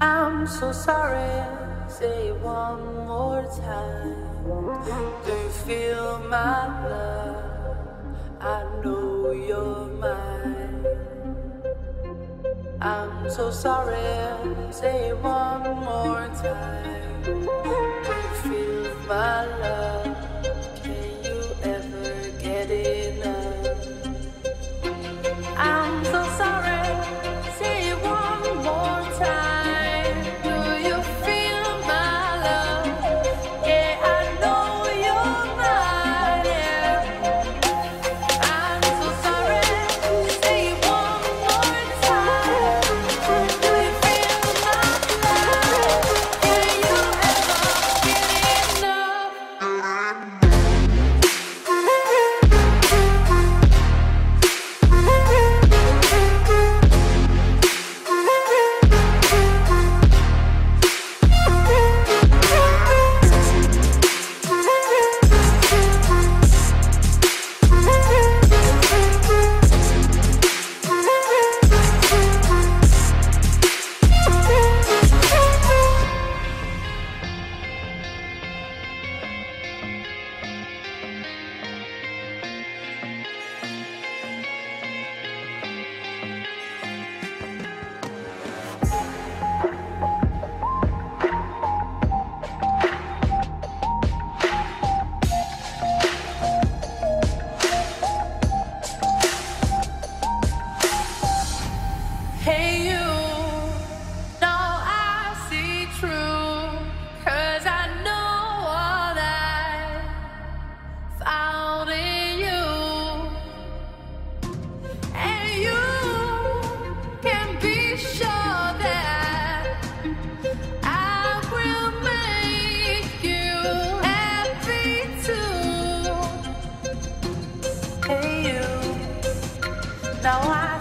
I'm so sorry, say it one more time. Do you feel my love? I know you're mine. I'm so sorry, say it one more time. tá lá.